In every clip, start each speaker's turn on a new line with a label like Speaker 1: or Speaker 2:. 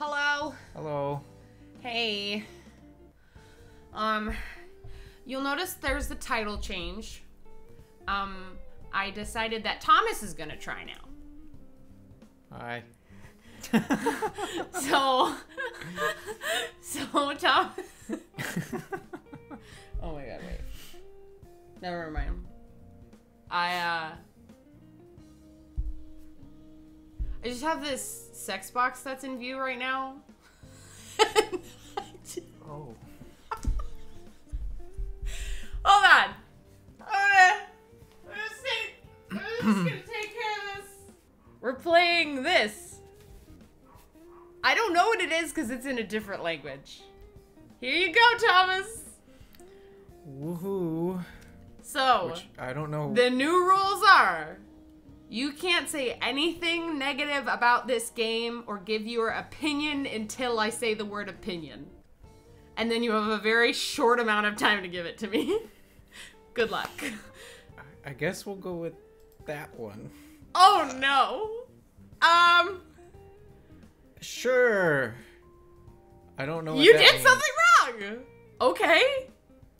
Speaker 1: Hello.
Speaker 2: Hello.
Speaker 1: Hey. Um, you'll notice there's the title change. Um, I decided that Thomas is gonna try now.
Speaker 2: Hi.
Speaker 1: So, so Thomas. oh my god! Wait. Never mind. I uh. I just have this sex box that's in view right now.
Speaker 2: oh.
Speaker 1: Hold on. I'm gonna, I'm just, I'm just gonna take care of this. We're playing this. I don't know what it is because it's in a different language. Here you go, Thomas.
Speaker 2: Woohoo.
Speaker 1: So,
Speaker 2: Which I don't know.
Speaker 1: the new rules are you can't say anything negative about this game or give your opinion until I say the word opinion. And then you have a very short amount of time to give it to me. Good luck.
Speaker 2: I guess we'll go with that one.
Speaker 1: Oh no. Um,
Speaker 2: Sure. I don't know. What
Speaker 1: you did
Speaker 2: means.
Speaker 1: something wrong. Okay.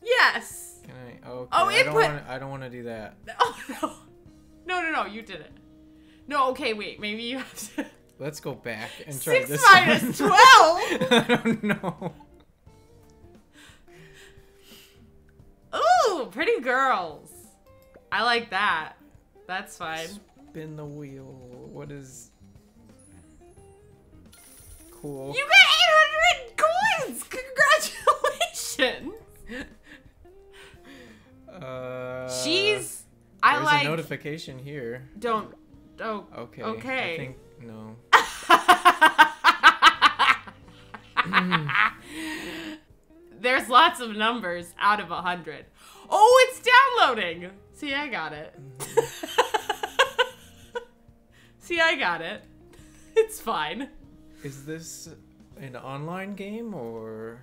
Speaker 1: Yes.
Speaker 2: Can I? Okay.
Speaker 1: Oh,
Speaker 2: I don't
Speaker 1: input-
Speaker 2: want. I don't want to do that.
Speaker 1: Oh no. No, no, no, you did it. No, okay, wait. Maybe you have to.
Speaker 2: Let's go back and try
Speaker 1: Six
Speaker 2: this.
Speaker 1: minus. 12?
Speaker 2: I don't know.
Speaker 1: Ooh, pretty girls. I like that. That's fine.
Speaker 2: Spin the wheel. What is? Cool.
Speaker 1: You got 800 coins! Congratulations!
Speaker 2: Uh.
Speaker 1: She's. I
Speaker 2: There's
Speaker 1: like.
Speaker 2: a notification here.
Speaker 1: don't. Oh.
Speaker 2: Okay.
Speaker 1: Okay.
Speaker 2: I think no.
Speaker 1: There's lots of numbers out of a hundred. Oh, it's downloading. See, I got it. See, I got it. It's fine.
Speaker 2: Is this an online game or?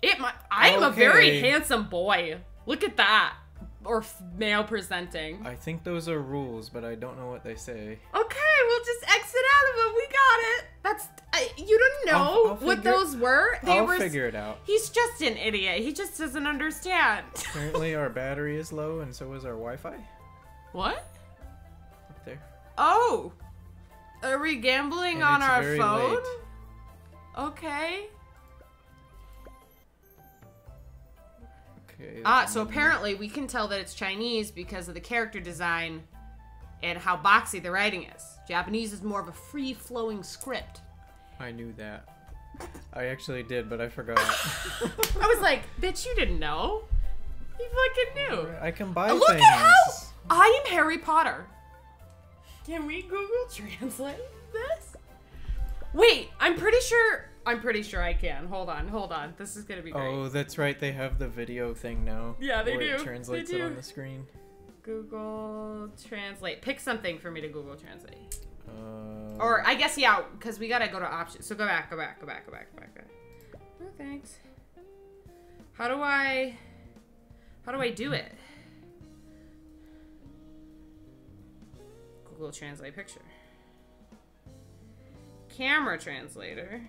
Speaker 1: It might. I am a very handsome boy. Look at that. Or f- male presenting.
Speaker 2: I think those are rules, but I don't know what they say.
Speaker 1: Okay, we'll just exit out of them. We got it. That's. I, you didn't know
Speaker 2: I'll- I'll
Speaker 1: what
Speaker 2: figure-
Speaker 1: those were. They
Speaker 2: I'll
Speaker 1: were.
Speaker 2: figure it out.
Speaker 1: He's just an idiot. He just doesn't understand.
Speaker 2: Apparently, our battery is low, and so is our Wi-Fi
Speaker 1: what?
Speaker 2: up there.
Speaker 1: Oh. Are we gambling
Speaker 2: And
Speaker 1: on
Speaker 2: it's
Speaker 1: our
Speaker 2: very
Speaker 1: phone?
Speaker 2: late.
Speaker 1: Okay.
Speaker 2: Okay.
Speaker 1: Ah, so apparently we can tell that it's Chinese because of the character design and how boxy the writing is. Japanese is more of a free-flowing script.
Speaker 2: I knew that. I actually did, but I forgot.
Speaker 1: I was like, bitch, you didn't know. You fucking knew.
Speaker 2: I can buy
Speaker 1: Look
Speaker 2: things.
Speaker 1: at how I am Harry Potter. Can we Google Translate this? Wait, I'm pretty sure. I'm pretty sure I can. Hold on, hold on. This is gonna be great.
Speaker 2: Oh, that's right. They have the video thing now.
Speaker 1: Yeah, they do.
Speaker 2: It
Speaker 1: They do.
Speaker 2: it on the screen.
Speaker 1: Google Translate. Pick something for me to Google Translate.
Speaker 2: Uh,
Speaker 1: Or I guess yeah, because we gotta go to options. So go back, go back, go back, go back, go back. Go back. Oh, thanks. How do I? How do I do it? Google Translate picture. Camera translator.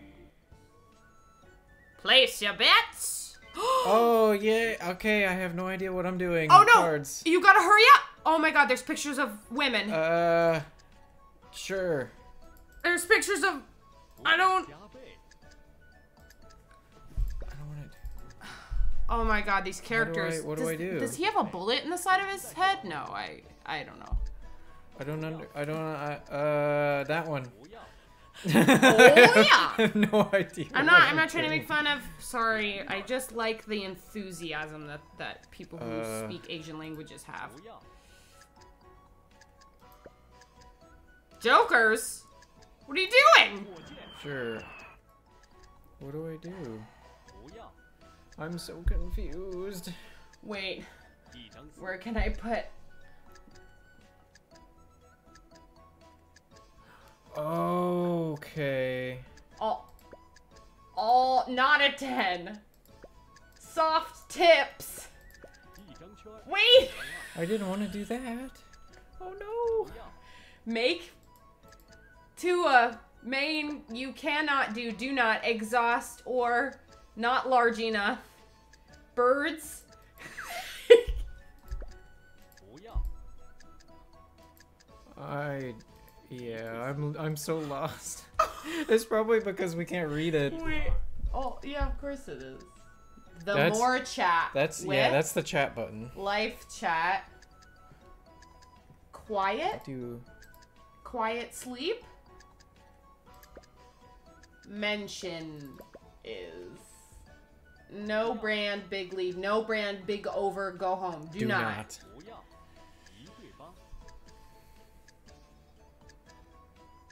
Speaker 1: Place your bets.
Speaker 2: Oh yeah. Okay, I have no idea what I'm doing.
Speaker 1: Oh no!
Speaker 2: Cards.
Speaker 1: You gotta hurry up! Oh my god, there's pictures of women.
Speaker 2: Uh, sure.
Speaker 1: there's pictures of. I don't.
Speaker 2: I don't want to.
Speaker 1: Oh my god, these characters.
Speaker 2: what do
Speaker 1: does,
Speaker 2: I do?
Speaker 1: Does he have a bullet in the side of his head? No, I I don't know.
Speaker 2: I don't under. I don't. I, uh, that one.
Speaker 1: Oh yeah.
Speaker 2: I have no idea.
Speaker 1: I'm not I'm not trying to make fun of sorry. I just like the enthusiasm that that people who
Speaker 2: Uh.
Speaker 1: speak Asian languages have. Jokers? What are you doing?
Speaker 2: Sure. What do I do? I'm so confused.
Speaker 1: Wait. Where can I put
Speaker 2: Okay.
Speaker 1: all all not a 10. Soft tips. Wait.
Speaker 2: I didn't want to do that.
Speaker 1: Oh no. Make to a Main, you cannot do, do not exhaust or not large enough. Birds.
Speaker 2: I, yeah, I'm I'm so lost. it's probably because we can't read it.
Speaker 1: Wait. Oh, yeah, of course it is. The
Speaker 2: That's-
Speaker 1: more chat.
Speaker 2: That's yeah, that's the chat button.
Speaker 1: life chat. Quiet.
Speaker 2: Do
Speaker 1: Quiet sleep. Mention is no brand big leave, no brand big over, go home. Do,
Speaker 2: do
Speaker 1: not.
Speaker 2: not.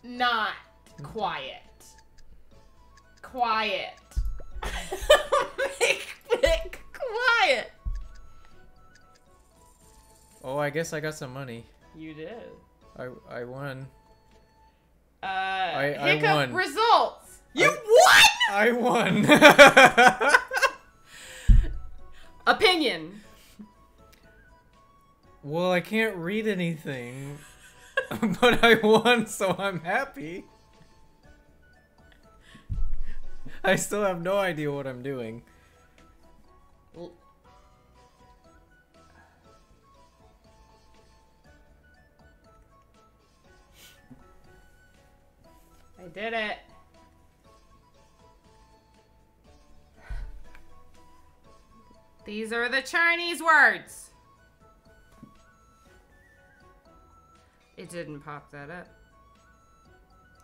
Speaker 1: Not quiet. Quiet. Make it quiet.
Speaker 2: Oh, I guess I got some money.
Speaker 1: You did.
Speaker 2: I I won.
Speaker 1: Uh,
Speaker 2: I
Speaker 1: hiccup
Speaker 2: won.
Speaker 1: results. You
Speaker 2: I-
Speaker 1: won.
Speaker 2: I won.
Speaker 1: Opinion.
Speaker 2: well, I can't read anything, but I won, so I'm happy. I still have no idea what I'm doing.
Speaker 1: I did it. These are the Chinese words. Didn't pop that up.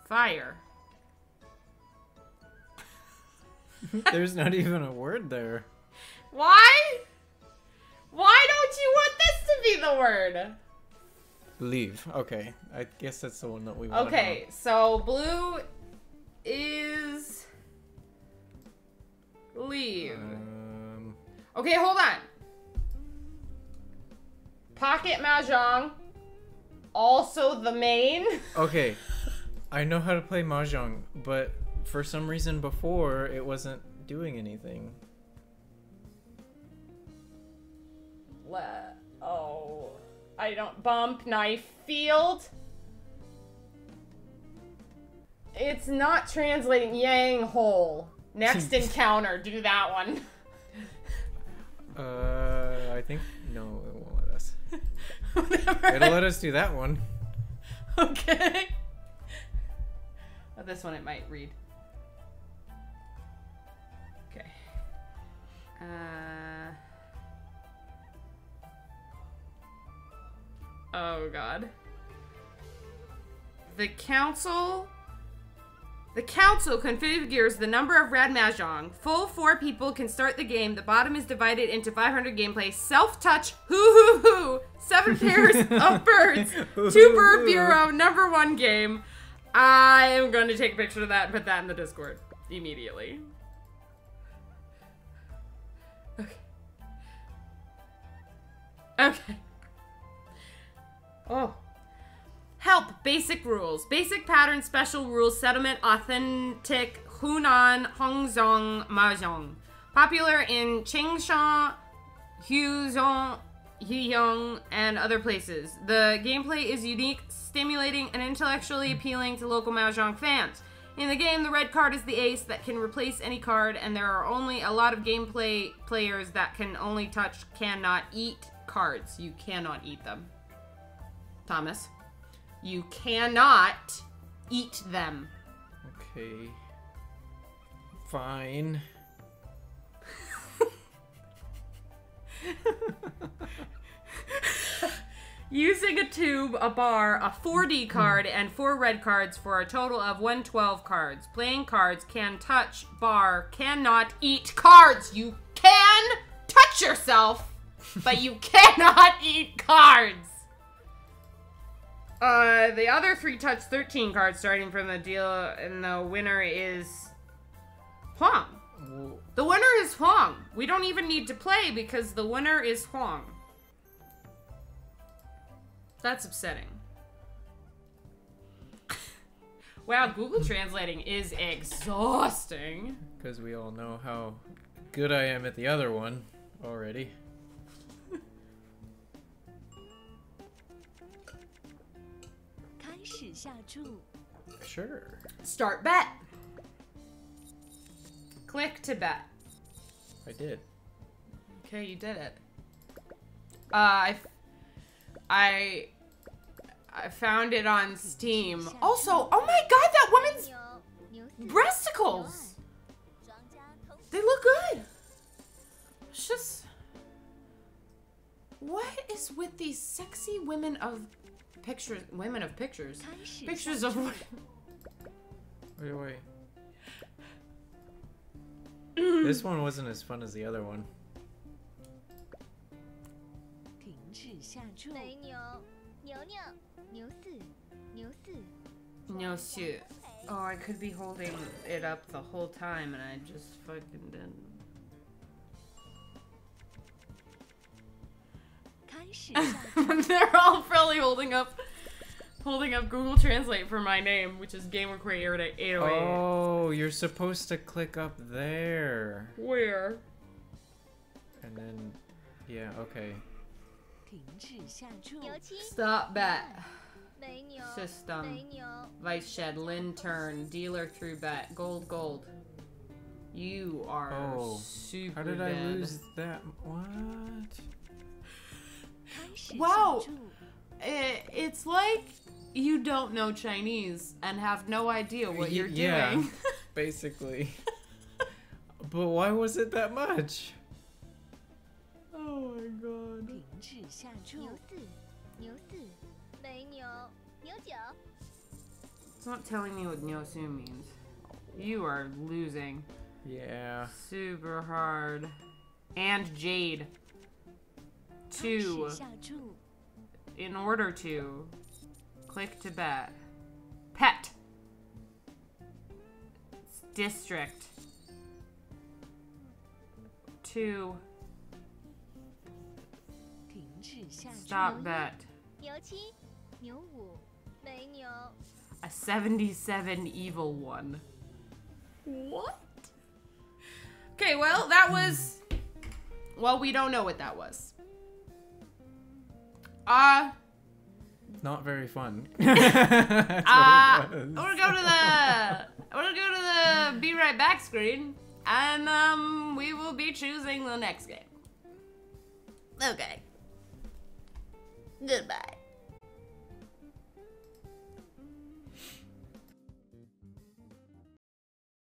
Speaker 1: Fire.
Speaker 2: There's not even a word there.
Speaker 1: Why? Why don't you want this to be the word?
Speaker 2: Leave. Okay. I guess that's the one that we want.
Speaker 1: Okay, so blue is leave.
Speaker 2: Um,
Speaker 1: Okay, hold on. Pocket Mahjong. Also the main.
Speaker 2: okay. I know how to play mahjong, but for some reason before it wasn't doing anything.
Speaker 1: Oh. I don't. Bump, knife, field. It's not translating yang hole. Next encounter, do that one.
Speaker 2: Uh, I think no, it won't.
Speaker 1: Whatever.
Speaker 2: It'll let us do that one.
Speaker 1: Okay. Oh, this one it might read. Okay. Uh. Oh god. The council. The council configures the number of Rad Mahjong. Full four people can start the game. The bottom is divided into 500 gameplay. Self touch. Hoo hoo hoo. Seven pairs of birds. Two bird bureau. Number one game. I am going to take a picture of that and put that in the Discord immediately. Okay. Okay. Oh. Help! Basic rules. Basic pattern, special rules, settlement, authentic, Hunan, Hongzhong, Mahjong. Popular in Changsha, Huzhong, Hyeyong, and other places. The gameplay is unique, stimulating, and intellectually appealing to local Mahjong fans. In the game, the red card is the ace that can replace any card, and there are only a lot of gameplay players that can only touch, cannot eat cards. You cannot eat them. Thomas. You cannot eat them.
Speaker 2: Okay. Fine.
Speaker 1: Using a tube, a bar, a 4D card, and four red cards for a total of 112 cards. Playing cards can touch, bar, cannot eat cards. You can touch yourself, but you cannot eat cards. Uh, the other three touch 13 cards starting from the deal, and the winner is Huang. The winner is Huang. We don't even need to play because the winner is Huang. That's upsetting. wow, Google translating is exhausting.
Speaker 2: Because we all know how good I am at the other one already.
Speaker 3: 始下注，
Speaker 2: Sure.
Speaker 1: Start bet. Click to bet.
Speaker 2: I did.
Speaker 1: Okay, you did it. Uh, I, f- I, I found it on Steam. Also, oh my god, that woman's breasticles! They look good. It's just, what is with these sexy women of Pictures, women of pictures. Pictures of.
Speaker 2: Wait, wait. this one wasn't as fun as the other one.
Speaker 1: No shoot. Oh, I could be holding it up the whole time and I just fucking didn't. They're all probably holding up holding up Google Translate for my name, which is Gamer Creator 808.
Speaker 2: Oh, you're supposed to click up there.
Speaker 1: Where?
Speaker 2: And then, yeah, okay.
Speaker 1: Stop bet. System. Vice shed. Lin turn. Dealer through bet. Gold, gold. You are
Speaker 2: oh,
Speaker 1: super.
Speaker 2: How did
Speaker 1: dead.
Speaker 2: I lose that? What?
Speaker 1: Wow. It, it's like you don't know Chinese and have no idea what you're
Speaker 2: yeah,
Speaker 1: doing.
Speaker 2: basically. but why was it that much?
Speaker 1: Oh my god. It's not telling me what niosu means. You are losing.
Speaker 2: Yeah.
Speaker 1: Super hard. And jade
Speaker 3: to
Speaker 1: in order to click to bet. Pet. District.
Speaker 3: To.
Speaker 1: Stop bet. A 77 evil one. What? Okay well that was well we don't know what that was. Uh,
Speaker 2: Not very fun.
Speaker 1: uh,
Speaker 2: That's
Speaker 1: I'm
Speaker 2: what it was.
Speaker 1: gonna go to the. I'm gonna go to the be right back screen, and um, we will be choosing the next game. Okay. Goodbye.